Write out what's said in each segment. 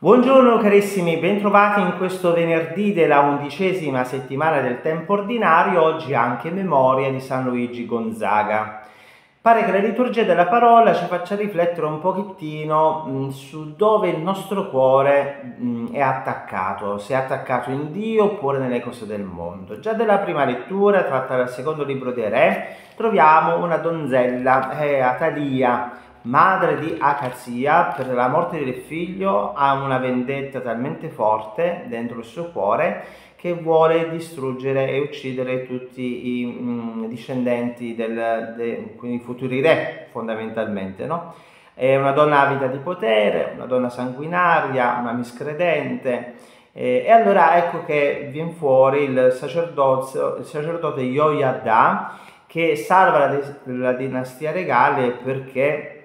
Buongiorno carissimi, bentrovati in questo venerdì della undicesima settimana del tempo ordinario, oggi anche memoria di San Luigi Gonzaga. Pare che la liturgia della parola ci faccia riflettere un pochettino mh, su dove il nostro cuore mh, è attaccato, se è attaccato in Dio oppure nelle cose del mondo. Già dalla prima lettura, tratta dal secondo libro dei Re, troviamo una donzella, eh, Atalia, madre di Acazia, per la morte del figlio ha una vendetta talmente forte dentro il suo cuore che vuole distruggere e uccidere tutti i mh, mm, discendenti, del, de, quindi i futuri re fondamentalmente. No? È una donna avida di potere, una donna sanguinaria, una miscredente. Eh, e allora ecco che viene fuori il, il sacerdote Yoyada che salva la, la dinastia regale perché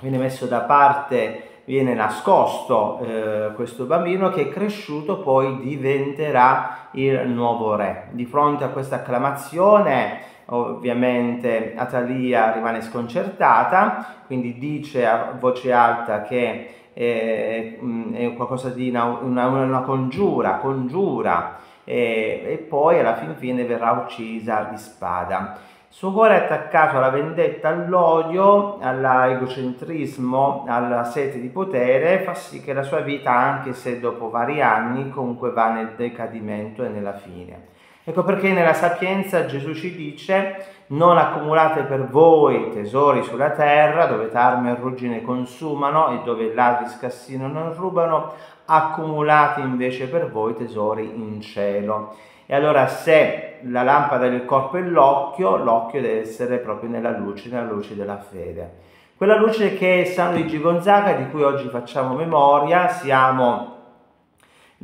viene messo da parte, viene nascosto eh, questo bambino che cresciuto poi diventerà il nuovo re. Di fronte a questa acclamazione ovviamente Atalia rimane sconcertata, quindi dice a voce alta che è, è qualcosa di una, una, una congiura, congiura e, e poi alla fin fine verrà uccisa di spada. Suo cuore è attaccato alla vendetta, all'odio, all'egocentrismo, alla sete di potere, fa sì che la sua vita, anche se dopo vari anni, comunque va nel decadimento e nella fine. Ecco perché nella sapienza Gesù ci dice non accumulate per voi tesori sulla terra dove tarme e ruggine consumano e dove ladri scassino non rubano, accumulate invece per voi tesori in cielo e allora se la lampada del corpo è l'occhio, l'occhio deve essere proprio nella luce, nella luce della fede. Quella luce che è San Luigi Gonzaga, di cui oggi facciamo memoria, siamo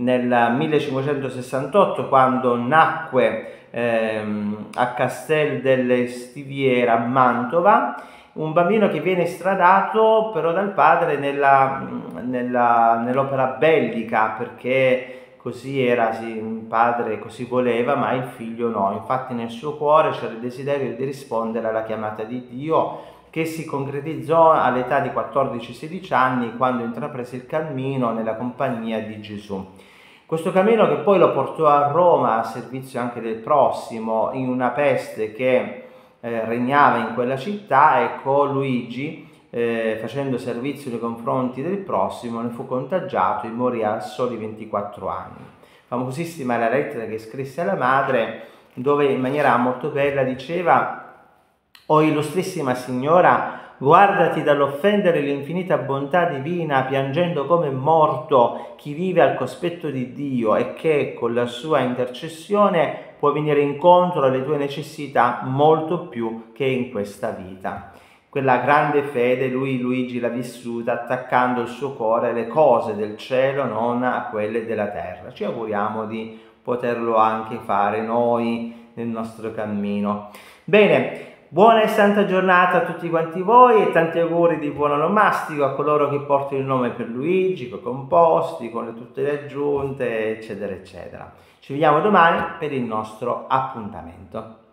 nel 1568 quando nacque ehm, a Castel delle Stiviere a Mantova, un bambino che viene stradato però dal padre nell'opera bellica perché così era, sì, un padre così voleva, ma il figlio no. Infatti nel suo cuore c'era il desiderio di rispondere alla chiamata di Dio che si concretizzò all'età di 14-16 anni quando intraprese il cammino nella compagnia di Gesù. Questo cammino che poi lo portò a Roma a servizio anche del prossimo in una peste che eh, regnava in quella città, ecco Luigi eh, facendo servizio nei confronti del prossimo, ne fu contagiato e morì a soli 24 anni. Famosissima la lettera che scrisse alla madre, dove in maniera molto bella diceva O illustrissima signora, guardati dall'offendere l'infinita bontà divina, piangendo come morto chi vive al cospetto di Dio e che con la sua intercessione può venire incontro alle tue necessità molto più che in questa vita quella grande fede lui Luigi l'ha vissuta attaccando il suo cuore alle cose del cielo, non a quelle della terra. Ci auguriamo di poterlo anche fare noi nel nostro cammino. Bene, buona e santa giornata a tutti quanti voi e tanti auguri di buon onomastico a coloro che portano il nome per Luigi, con composti, con tutte le aggiunte, eccetera, eccetera. Ci vediamo domani per il nostro appuntamento.